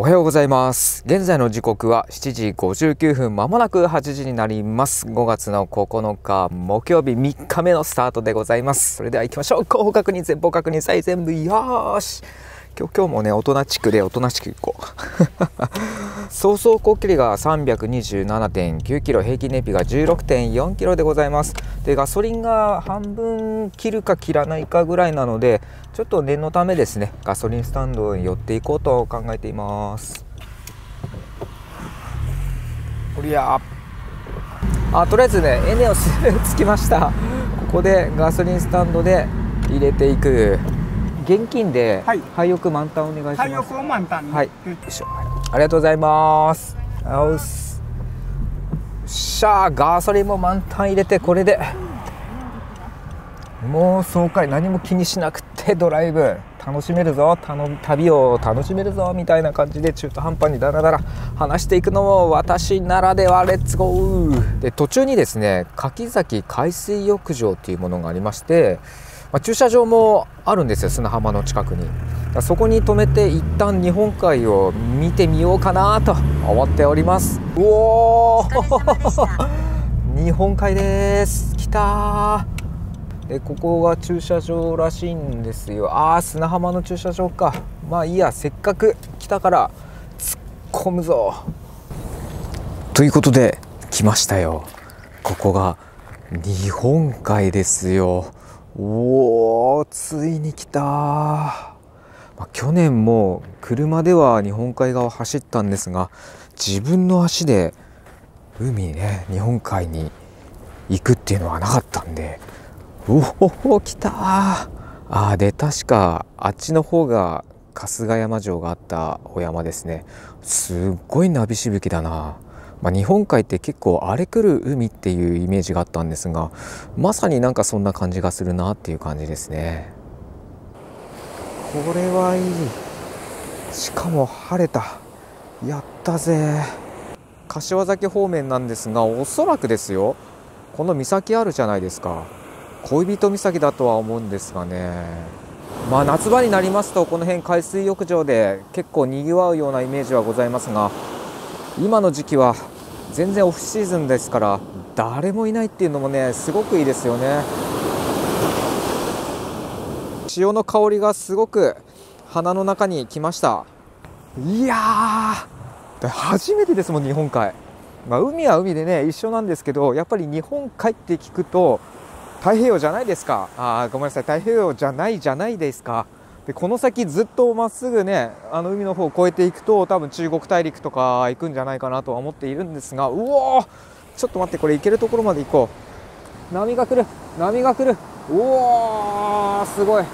おはようございます。現在の時刻は7時59分まもなく8時になります。5月の9日木曜日3日目のスタートでございます。それでは行きましょう。広報確認前方確認再全部よーし。今日今日もね大人地区で大人しく行こう。総走行距離が327.9キロ平均燃費が16.4キロでございます。でガソリンが半分切るか切らないかぐらいなのでちょっと念のためですねガソリンスタンドに寄っていこうと考えています。おりゃあとりあえずねエネオス つきました。ここでガソリンスタンドで入れていく。現金で廃屋満タンお願いします。廃屋を満タンはい。よいしょ。ありがとうございます。よし。しゃあガソリンも満タン入れてこれで。もう爽快。何も気にしなくてドライブ。楽しめるぞ。旅を楽しめるぞみたいな感じで中途半端にダラダラ話していくのも私ならでは。レッツゴーで途中にですね柿崎海水浴場っていうものがありましてまあ、駐車場もあるんですよ砂浜の近くに。そこに止めて一旦日本海を見てみようかなと思っております。うお 日本海です。来たでここが駐車場らしいんですよ。ああ砂浜の駐車場か。まあいいや。せっかく来たから突っ込むぞ。ということで来ましたよ。ここが日本海ですよ。おおついに来た、ま、去年も車では日本海側走ったんですが自分の足で海ね日本海に行くっていうのはなかったんでおお来たああで確かあっちの方が春日山城があったお山ですね。すっごいナビしぶきだな。まあ、日本海って結構荒れ狂う海っていうイメージがあったんですがまさになんかそんな感じがするなっていう感じですね。これはいい。しかも晴れた。やったぜ。柏崎方面なんですがおそらくですよ。この岬あるじゃないですか。恋人岬だとは思うんですがね。まあ夏場になりますとこの辺海水浴場で結構にぎわうようなイメージはございますが今の時期は全然オフシーズンですから誰もいないっていうのもねすごくいいですよね。潮の香りがすごく鼻の中に来ました。いやー初めてですもん日本海、まあ、海は海でね一緒なんですけどやっぱり日本海って聞くと太平洋じゃないですか。あごめんなさい。太平洋じゃないじゃないですか。でこの先ずっとまっすぐねあの海の方を越えていくと多分中国大陸とか行くんじゃないかなとは思っているんですがうおちょっと待ってこれ行けるところまで行こう。波が来る波が来る。おおすごい。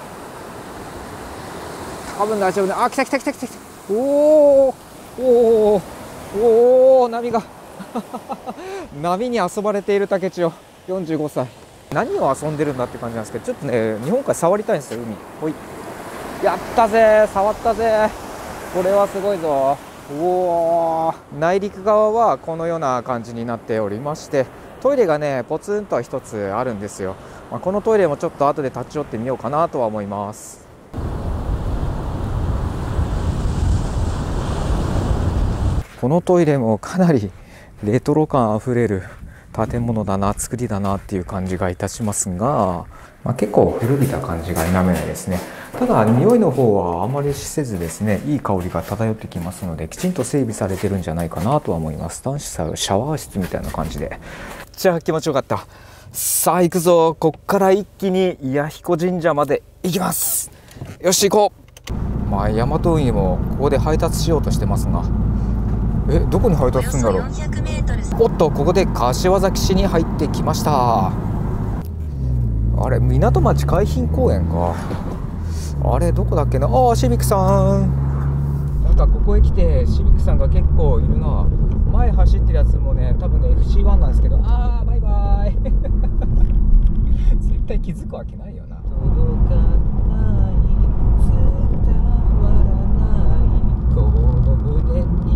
多分大丈夫ね。あ来た来た来た来た来た。おおおおお波が波に遊ばれている竹千代45歳何を遊んでるんだって感じなんですけどちょっとね日本海触りたいんですよ海ほいやったぜ触ったぜこれはすごいぞおお内陸側はこのような感じになっておりましてトイレがねポツンと1つあるんですよ、まあ、このトイレもちょっと後で立ち寄ってみようかなとは思います。このトイレもかなり レトロ感あふれる建物だな作りだなっていう感じがいたしますが、まあ、結構古びた感じが否めないですね。ただ匂いの方はあまりしせずですねいい香りが漂ってきますのできちんと整備されてるんじゃないかなとは思います。男子さシャワー室みたいな感じで。じゃあ気持ちよかった。さあ行くぞ。こっから一気に弥彦神社まで行きます。よし行こう。まあ大和運輸もここで配達しようとしてますが。えどこに配達するんだろう？おっとここで柏崎市に入ってきました。あれ港町海浜公園か。あれどこだっけな？ああシビックさん。なんかここへ来てシビックさんが結構いるな。前走ってるやつもね多分ね FC1 なんですけど。ああバイバイ絶対気づくわけないよな。届かない。伝わらない。この胸に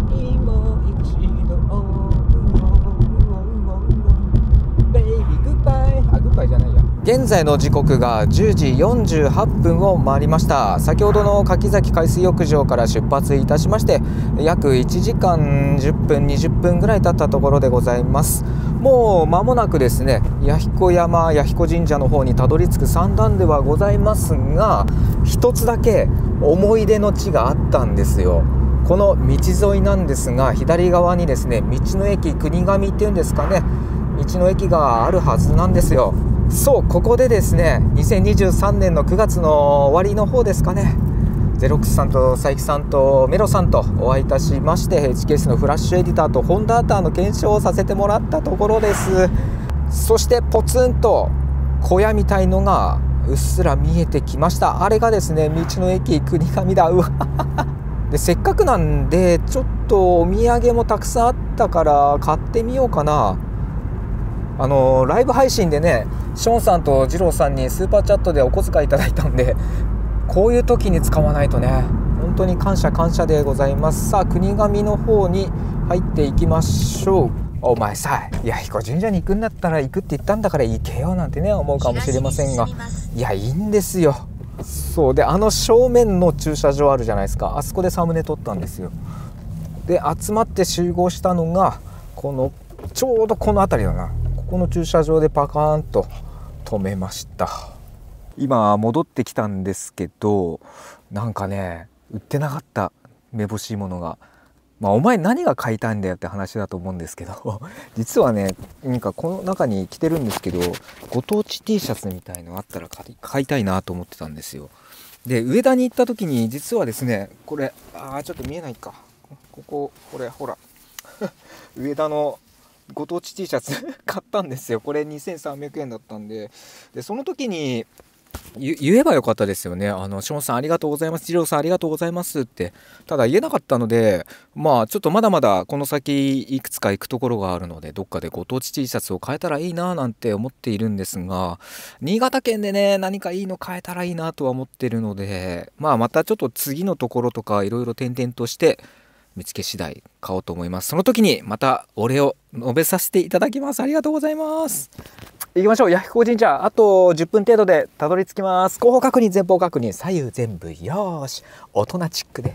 度ベイビーグッバイあグッバイじゃないや。現在の時刻が10時48分を回りました。先ほどの柿崎海水浴場から出発いたしまして約1時間10分20分ぐらい経ったところでございます。もう間もなくですね弥彦山弥彦神社の方にたどり着く三段ではございますが一つだけ思い出の地があったんですよ。この道沿いなんですが左側にですね道の駅国神っていうんですかね道の駅があるはずなんですよ。そうここでですね2023年の9月の終わりの方ですかね。ゼロックスさんと佐伯さんとメロさんとお会いいたしまして HKS のフラッシュエディターとホンダーターの検証をさせてもらったところです。そしてポツンと小屋みたいのがうっすら見えてきました。あれがですね道の駅国上だうわ。でせっかくなんでちょっとお土産もたくさんあったから買ってみようかな。あのライブ配信でねショーンさんと二郎さんにスーパーチャットでお小遣いいただいたんでこういう時に使わないとね本当に感謝感謝でございます。さあ国神の方に入っていきましょう。お前さいや彦神社に行くんだったら行くって言ったんだから行けよなんてね思うかもしれませんが。いやいいんですよ。そう。であの正面の駐車場あるじゃないですか。あそこでサムネ撮ったんですよ。で集まって集合したのがこのちょうどこの辺りだなこの駐車場でパカーンと止めました。今戻ってきたんですけどなんかね売ってなかっためぼしいものが。まあお前何が買いたいんだよって話だと思うんですけど。実はねなんかこの中に着てるんですけどご当地 T シャツみたいのあったら買いたいなと思ってたんですよ。で上田に行った時に実はですねこれあーちょっと見えないか。こここれほら。上田のご当地 T シャツ 買ったんですよこれ2300円だったんででその時に言えばよかったですよね。あの、ショーンさんありがとうございます。次郎さんありがとうございますって。ただ言えなかったので、まあちょっとまだまだこの先いくつか行くところがあるので、どっかでご当地 T シャツを変えたらいいななんて思っているんですが、新潟県でね、何かいいの変えたらいいなとは思ってるので、まあまたちょっと次のところとかいろいろ転々として、見つけ次第買おうと思います。その時にまたお礼を述べさせていただきます。ありがとうございます。行きましょう。弥彦神社あと10分程度でたどり着きます。後方確認前方確認左右全部よし。大人チックで。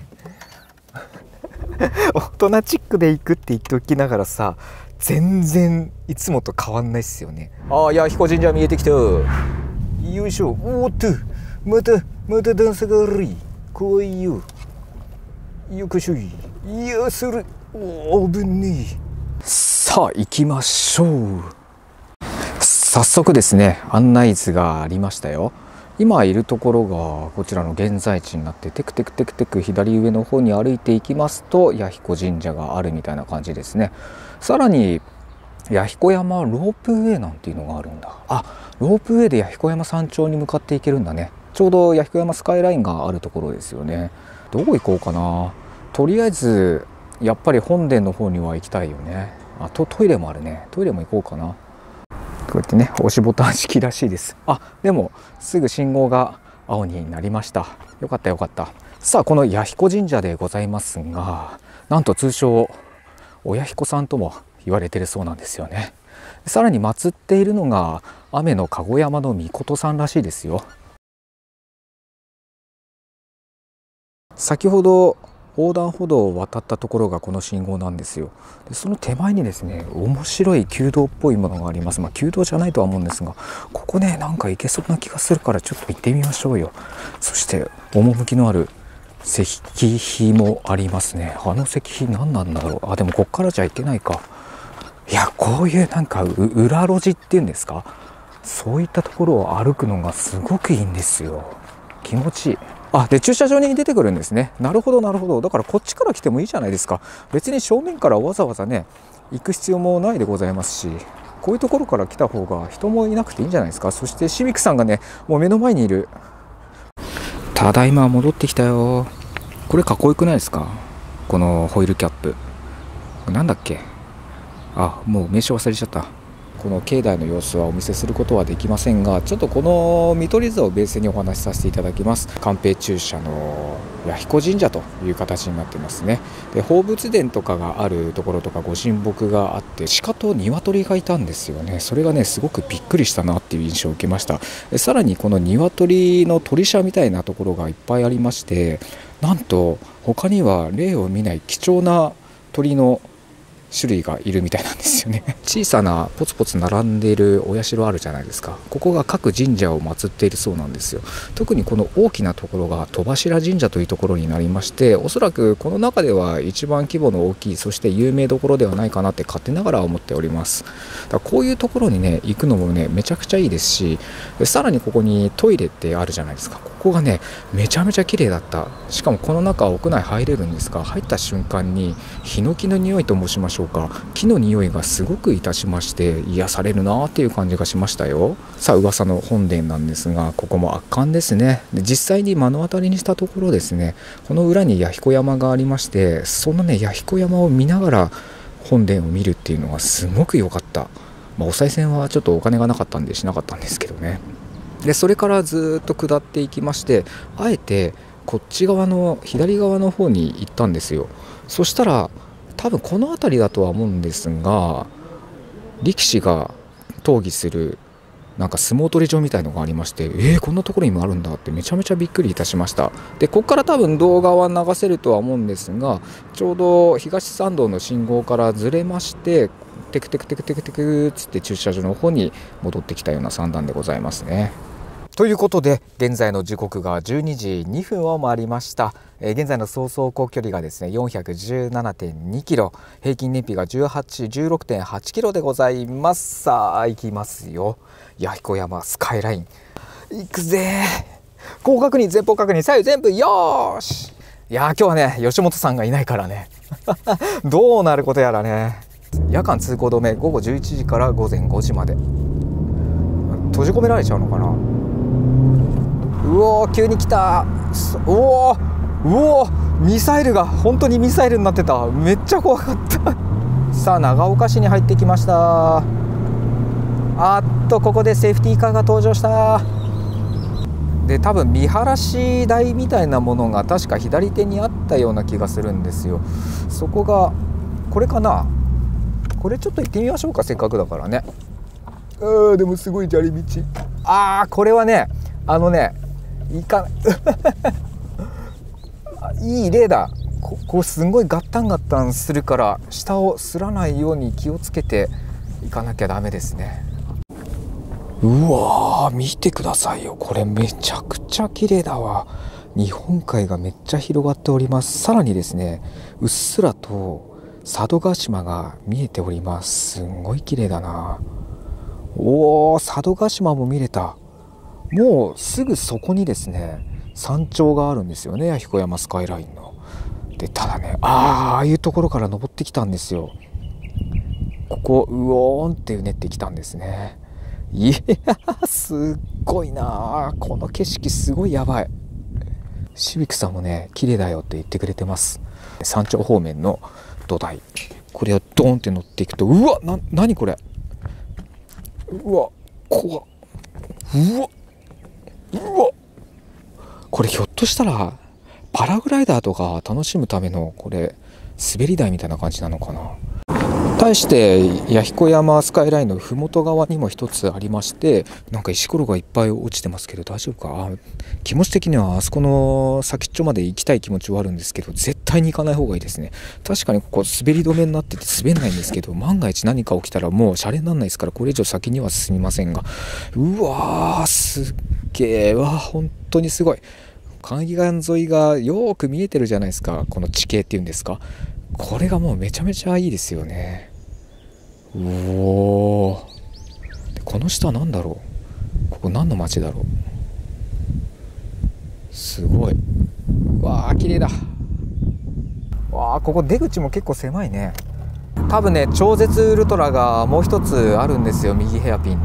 大人チックで行くって言っておきながらさ全然いつもと変わんないっすよね。ああ弥彦神社見えてきたよいしょ。おっと。またまた段差が悪いこういう。よくしょいいやするお危ねえさあ行きましょう。早速ですね案内図がありましたよ。今いるところがこちらの現在地になってテクテクテクテク左上の方に歩いていきますと弥彦神社があるみたいな感じですね。さらに弥彦山ロープウェイなんていうのがあるんだ。あロープウェイで弥彦山山頂に向かっていけるんだね。ちょうど弥彦山スカイラインがあるところですよね。どこ行こうかな。とりあえずやっぱり本殿の方には行きたいよね。あとトイレもあるね。トイレも行こうかな。こうやってね押しボタン式らしいです。あでもすぐ信号が青になりました。よかったよかった。さあこの弥彦神社でございますがなんと通称親彦さんとも言われてるそうなんですよね。さらに祀っているのが雨の籠山の御事さんらしいですよ。先ほど横断歩道を渡ったところがこの信号なんですよ。でその手前にですね面白い弓道っぽいものがあります。まあ弓道じゃないとは思うんですがここねなんか行けそうな気がするからちょっと行ってみましょうよ。そして趣のある石碑もありますね。あの石碑何なんだろう？あでもこっからじゃいけないか。いやこういうなんか裏路地っていうんですか？そういったところを歩くのがすごくいいんですよ。気持ちいい。あで駐車場に出てくるんですね。なるほどなるほど。だからこっちから来てもいいじゃないですか。別に正面からわざわざね行く必要もないでございますしこういうところから来た方が人もいなくていいんじゃないですか。そしてシビックさんがねもう目の前にいる。ただいま戻ってきたよ。これかっこよくないですか？このホイールキャップ。なんだっけ？あもう名称忘れちゃった。この境内の様子はお見せすることはできませんがちょっとこの見取り図をベースにお話しさせていただきます。寛平中社の弥彦神社という形になってますね。で放仏殿とかがあるところとかご神木があって鹿と鶏がいたんですよね。それがねすごくびっくりしたなっていう印象を受けました。さらにこの鶏の鳥舎みたいなところがいっぱいありましてなんと他には例を見ない貴重な鳥の種類がいるみたいなんですよね。小さなポツポツ並んでいるお社あるじゃないですか。ここが各神社を祀っているそうなんですよ。特にこの大きなところが戸柱神社というところになりましておそらくこの中では一番規模の大きいそして有名どころではないかなって勝手ながら思っております。だこういうところにね行くのもねめちゃくちゃいいですしさらにここにトイレってあるじゃないですか。こがねめちゃめちゃ綺麗だった。しかもこの中屋内入れるんですが入った瞬間にヒノキの匂いと申しましょうか。木の匂いがすごくいたしまして癒されるなっていう感じがしましたよ。さあ噂の本殿なんですがここも圧巻ですね。で実際に目の当たりにしたところですねこの裏に弥彦山がありましてそのね弥彦山を見ながら本殿を見るっていうのがすごく良かった、まあ、お賽銭はちょっとお金がなかったんでしなかったんですけどね。でそれからずっと下っていきましてあえてこっち側の左側の方に行ったんですよ。そしたら多分この辺りだとは思うんですが力士が闘技するなんか相撲取り場みたいのがありましてえー、こんなところにもあるんだってめちゃめちゃびっくりいたしました。でここから多分動画は流せるとは思うんですがちょうど東参道の信号からずれましてテクテクテクテクテクつって駐車場の方に戻ってきたような算段でございますね。ということで現在の時刻が12時2分を回りました、えー、現在の走走行距離がですね417.2キロ。平均燃費が18 16.8キロでございます。さあ行きますよ。弥彦山スカイライン。行くぜ。高確認前方確認左右全部よし。いや今日はね吉本さんがいないからね。どうなることやらね。夜間通行止め午後11時から午前5時まで。閉じ込められちゃうのかな。うお急に来た。おおうおミサイルが本当にミサイルになってた。めっちゃ怖かった。さあ長岡市に入ってきました。あっとここでセーフティーカーが登場した。で多分見晴らし台みたいなものが確か左手にあったような気がするんですよ。そこがこれかな？これちょっと行ってみましょうかせっかくだからね。あーでもすごい砂利道。あーこれはねあのねいか。な いいい例だ。ここすんごいガッタンガッタンするから下をすらないように気をつけていかなきゃダメですね。うわー見てくださいよ。これめちゃくちゃ綺麗だわ。日本海がめっちゃ広がっております。さらにですねうっすらと佐渡島が見えております。すんごい綺麗だな。おお佐渡島も見れた。もうすぐそこにですね山頂があるんですよね弥彦山スカイラインの。でただねああいうところから登ってきたんですよ。ここうおーんってうねってきたんですね。いやすっごいなこの景色すごいやばい。シビックさんもね綺麗だよって言ってくれてます。山頂方面の土台これをドーンって乗っていくとうわな何これうわ怖っうわうわ。これひょっとしたらパラグライダーとか楽しむためのこれ滑り台みたいな感じなのかな。対して弥彦山スカイラインの麓側にも一つありましてなんか石ころがいっぱい落ちてますけど大丈夫か？気持ち的にはあそこの先っちょまで行きたい気持ちはあるんですけど絶対に行かない方がいいですね。確かにここ滑り止めになってて滑んないんですけど万が一何か起きたらもうシャレにならないですからこれ以上先には進みませんが。うわーすっげえわ本当にすごい。関木岸沿いがよく見えてるじゃないですか。この地形っていうんですか。これがもうめちゃめちゃいいですよね。おおこの下なんだろう？ここ何の町だろう？すごい。うわー綺麗だ。わあここ出口も結構狭いね。多分ね超絶ウルトラがもう一つあるんですよ右ヘアピン。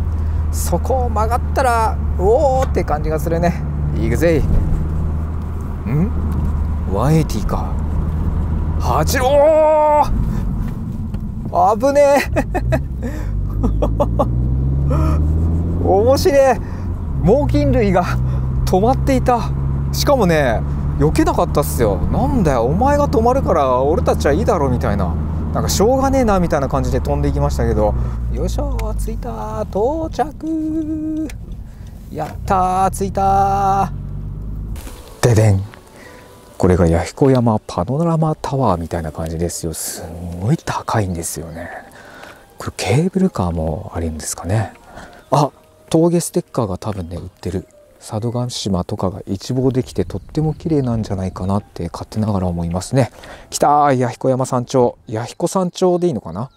そこを曲がったらおおって感じがするね。いくぜ。ん？180か。8おー危ねえ。面白い。猛禽類が止まっていた。しかもね避けなかったっすよ。なんだよお前が止まるから俺たちはいいだろみたいな。なんかしょうがねえなみたいな感じで飛んでいきましたけど。よいしょ着いた。到着。やった着いたででん。これが弥彦山パノラマタワーみたいな感じですよ。すんごい高いんですよね。これケーブルカーもあるんですかね。あ峠ステッカーが多分ね売ってる。佐渡島とかが一望できてとっても綺麗なんじゃないかなって勝手ながら思いますね。来た弥彦山山頂弥彦山頂でいいのかな？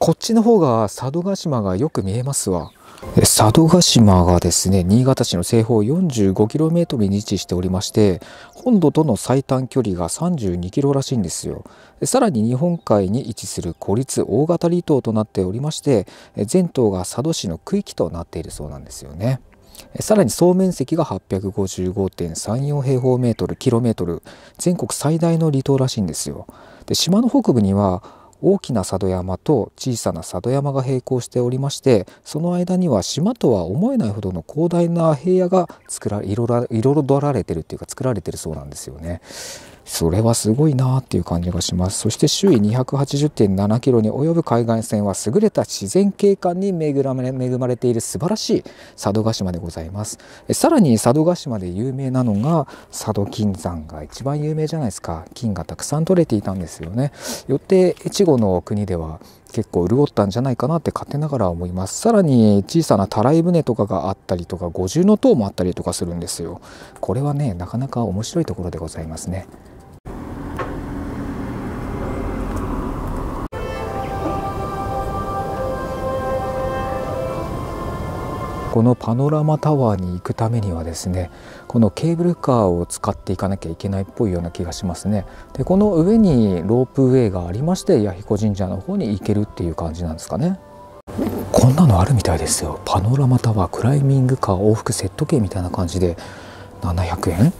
こっちの方が佐渡島がよく見えますわ。佐渡島がですね新潟市の西方 45km に位置しておりまして本土との最短距離が 32km らしいんですよ。さらに日本海に位置する孤立大型離島となっておりまして全島が佐渡市の区域となっているそうなんですよね。さらに総面積が855.34平方メートルキロメートル全国最大の離島らしいんですよ。で島の北部には大きな佐渡山と小さな佐渡山が並行しておりましてその間には島とは思えないほどの広大な平野が作ら彩られてるっていうか作られてるそうなんですよね。それはすごいなっていう感じがします。そして周囲280.7キロに及ぶ海岸線は優れた自然景観に恵まれている素晴らしい佐渡島でございます。さらに佐渡島で有名なのが佐渡金山が一番有名じゃないですか。金がたくさん取れていたんですよね。よって越後の国では結構潤ったんじゃないかなって勝手ながら思います。さらに小さなたらい船とかがあったりとか五重塔もあったりとかするんですよ。これはねなかなか面白いところでございますね。このパノラマタワーに行くためにはですねこのケーブルカーを使っていかなきゃいけないっぽいような気がしますね。でこの上にロープウェイがありまして弥彦神社の方に行けるっていう感じなんですかね。こんなのあるみたいですよ。パノラマタワークライミングカー往復セット券みたいな感じで700円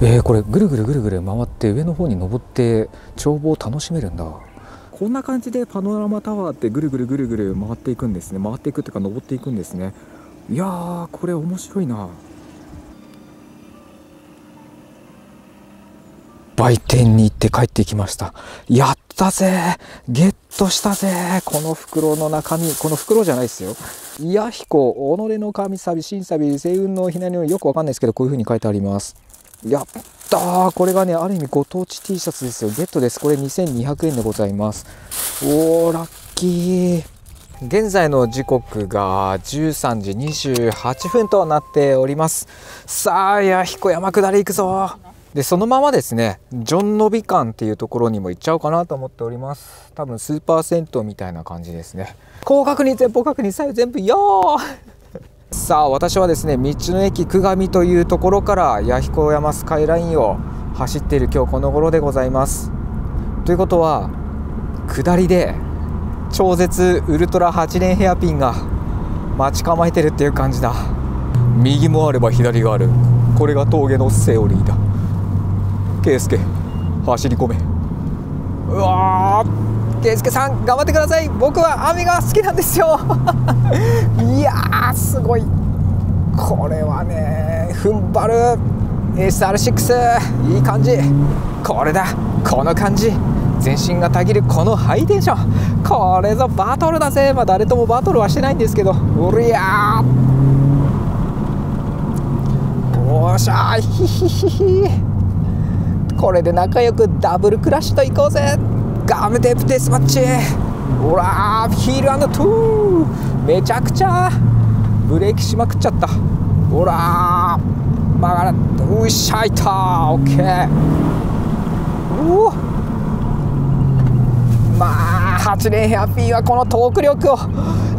えー、これぐるぐるぐるぐる回って上の方に登って眺望を楽しめるんだ。こんな感じでパノラマタワーってぐるぐるぐるぐる回っていくんですね。回っていくっていうか登っていくんですね。いやーこれ面白いな。売店に行って帰ってきました。やったぜ。ゲットしたぜ。この袋の中身。この袋じゃないですよ。弥彦己の神サビ新サビ星雲のひなによくわかんないですけどこういう風に書いてあります。やったー。これがねある意味ご当地 T シャツですよ。ゲットです。これ2200円でございます。おーラッキー。現在の時刻が13時28分となっております。さあ弥彦山下り行くぞ。でそのままですねジョンノビ館っていうところにも行っちゃおうかなと思っております。多分スーパー銭湯みたいな感じですね。高確認前方確認左右全部よー。さあ私はですね道の駅久上というところから弥彦山スカイラインを走っている今日この頃でございます。ということは下りで超絶ウルトラ8連ヘアピンが待ち構えてるっていう感じだ。右もあれば左がある。これが峠のセオリーだ。圭介走り込め。うわ圭介さん頑張ってください。僕は雨が好きなんですよ。いやーすごい。これはね踏ん張る SR6 いい感じ。これだ。この感じ全身がたぎるこのハイテンション。これぞバトルだぜ。まあ誰ともバトルはしてないんですけど。うりゃおしゃヒヒヒヒ。これで仲良くダブルクラッシュといこうぜ。ガムテープデスマッチ。ほらヒールトゥー。めちゃくちゃ。ブレーキしまくっちゃった。ほら曲がらうっしゃいたオッケー。おおまあ8連ヘアピンはこのトーク力を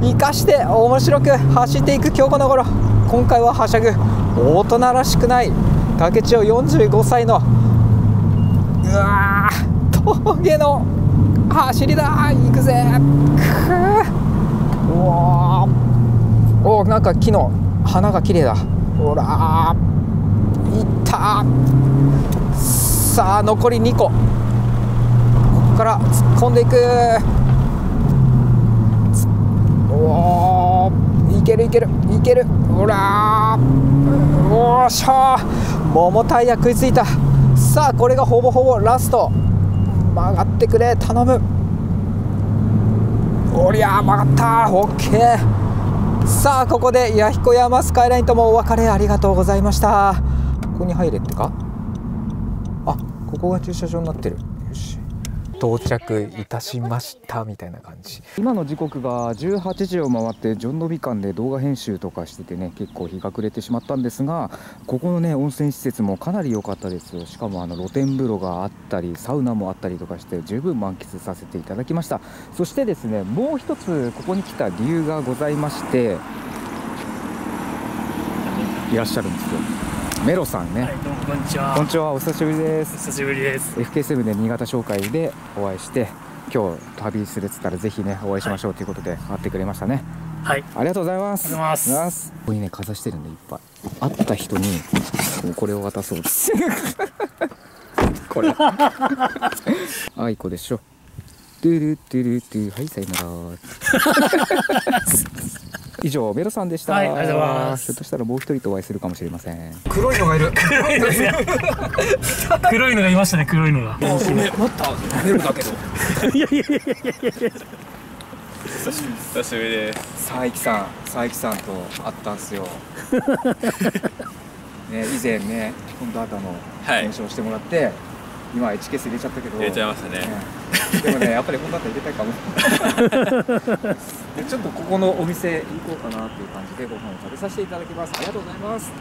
生かして面白く走っていく今日この頃今回ははしゃぐ大人らしくない竹千代45歳のうわ峠の走りだ。行くぜ。くおおなんか木の花が綺麗だ。ほらいったさあ残り2個。こから突っ込んでいく。おーいけるいけるいける。ほらおーしゃー。桃タイヤ食いついた。さあこれがほぼほぼラスト。曲がってくれ頼む。おりゃー曲がった。オッケー。さあここで弥彦山スカイラインともお別れ。ありがとうございました。ここに入れってか。あここが駐車場になってる。到着いたしましたみたいな感じ。今の時刻が18時を回ってジョンノビ館で動画編集とかしててね結構日が暮れてしまったんですがここのね温泉施設もかなり良かったですよ。しかもあの露天風呂があったりサウナもあったりとかして十分満喫させていただきました。そしてですねもう一つここに来た理由がございましていらっしゃるんですよ。メロさんね、はい、どうもこんにちは。こんにちは。お久しぶりです。お久しぶりです。FK7 で新潟紹介でお会いして今日旅するっつったらぜひねお会いしましょうということで会ってくれましたね。はい。ありがとうございます。ありがとうございます。ここにねかざしてるんでいっぱい。会った人にこれを渡そう。これ。あいこでしょ。トゥルトゥルトゥ。はいさよなら 以上メロさんでした、はいありがとうございますひょっとしたらもう一人とお会いするかもしれません黒いのがいる黒いのですよ。黒いのがいましたね、黒いのが。待ったメロだけどいやいやいやいやいやいや。久しぶりです。佐伯さん佐伯さんと会ったんすよ ね以前ね今度あったのはい検証してもらって、今 HKS 入れちゃったけど入れちゃいましたね。ねでもねやっぱり本当だったら入れたいかも。でちょっとここのお店行こうかなっていう感じでご飯を食べさせていただきます。ありがとうございます。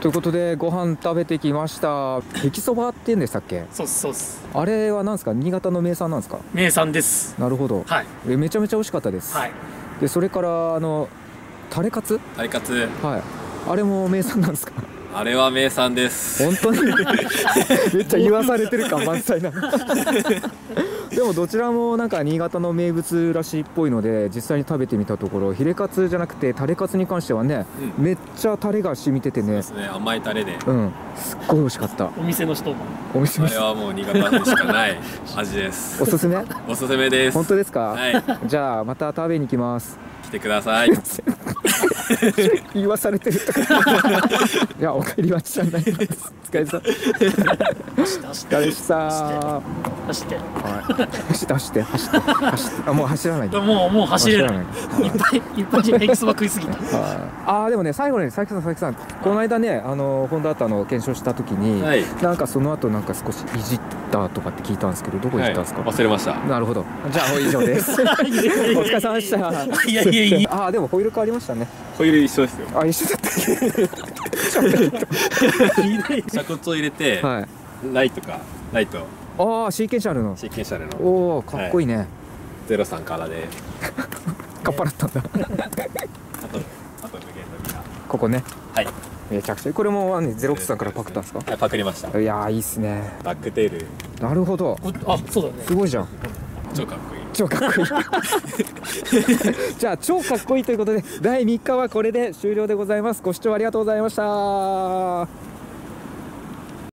ということでご飯食べてきました。駅そばって言うんでしたっけ？そうっす、そうっす。あれは何ですか？新潟の名産なんです。か名産です。なるほど、はい。えめちゃめちゃ美味しかったです、はい。でそれからあのタレカツ？タレカツ、はい。あれも名産なんですか？あれは名産です。本当に？めっちゃ言わされてる感満載な でもどちらもなんか新潟の名物らしいっぽいので実際に食べてみたところヒレカツじゃなくてタレカツに関してはね、うめっちゃタレが染みててねですね、甘いタレで。うんすっごい美味しかったお店の人も。お店のあれはもう新潟でしかない 味ですお。すすめ？おすすめです。本当ですか、はい、じゃあまた食べに行きます来てください。言わされてるとか。いやお帰りはちゃんないですお疲れ様走って、走って、お疲れさ走って。はい走って走って走って走って。あもう走らない。でもう、もう走れない。いっぱい、いっぱいエキスバ食いすぎた。ああでもね最後に佐々木さん佐々木さん。この間ねあのホンダアータの検証した時に、はい。なんかその後なんか少しいじったとかって聞いたんですけどどこ行はい、ったんですか、忘れました。なるほど。じゃあ以上です。お疲れ様でした。いやいやいや。ああでもホイール変わりましたねホイール一緒ですよ。あ一緒だった車骨を入れて、はい。ライトか、ライト、ああシーケンシャルの。シーケンシャルの。おおかっこいいね、ゼロさんからで、かっぱらったんだ。あと、あと無限のビラ。ここね。はい、めちゃくちゃこれもあのねゼロッさんからパクったんですか？はい、パクりました。いやーいいっすね。バックテール、なるほど。あ、そうだね。すごいじゃん。超かっこいい。超かっこいい。じゃあ超かっこいいということで第3日はこれで終了でございます。ご視聴ありがとうございました。